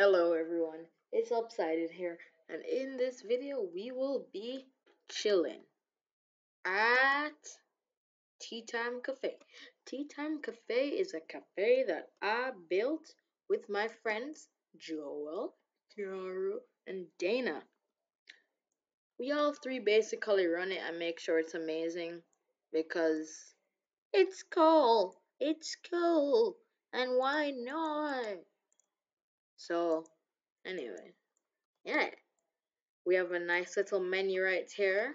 Hello everyone, it's Upsided here, and in this video we will be chilling at Tea Time Cafe. Tea Time Cafe is a cafe that I built with my friends Joel, Kiara, and Dana. We all three basically run it and make sure it's amazing because it's cool, it's cool, and why not? So, anyway, yeah, we have a nice little menu right here.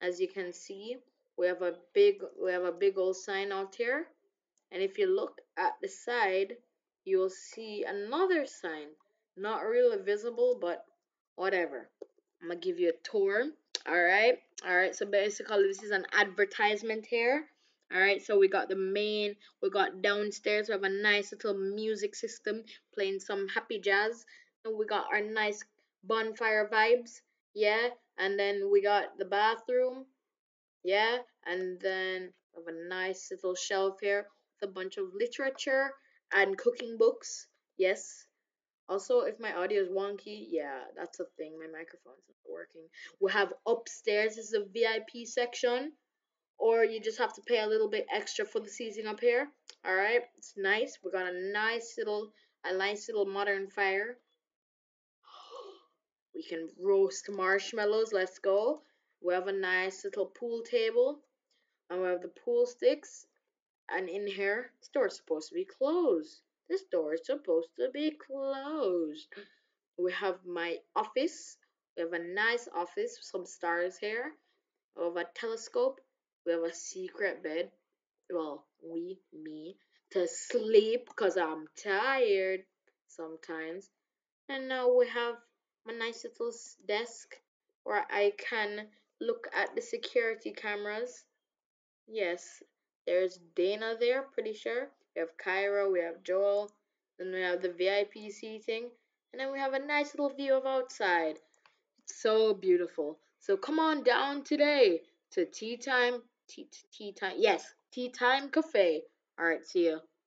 As you can see, we have a big we have a big old sign out here, and if you look at the side, you will see another sign. Not really visible, but whatever. I'm gonna give you a tour. All right, all right. So basically, this is an advertisement here. All right, so we got the main, we got downstairs, we have a nice little music system playing some happy jazz. And we got our nice bonfire vibes, yeah. And then we got the bathroom, yeah. And then we have a nice little shelf here with a bunch of literature and cooking books, yes. Also, if my audio is wonky, yeah, that's a thing. My microphone's not working. We have upstairs is a VIP section or you just have to pay a little bit extra for the seating up here. All right, it's nice. We got a nice little, a nice little modern fire. We can roast marshmallows. Let's go. We have a nice little pool table, and we have the pool sticks. And in here, this door is supposed to be closed. This door is supposed to be closed. We have my office. We have a nice office, some stars here. We have a telescope we have a secret bed. Well, we, me, to sleep because I'm tired sometimes. And now we have my nice little desk where I can look at the security cameras. Yes, there's Dana there, pretty sure. We have Kyra, we have Joel, then we have the VIP seating, and then we have a nice little view of outside. It's so beautiful. So come on down today to Tea Time Tea, tea time. Yes, tea time cafe. All right, see ya.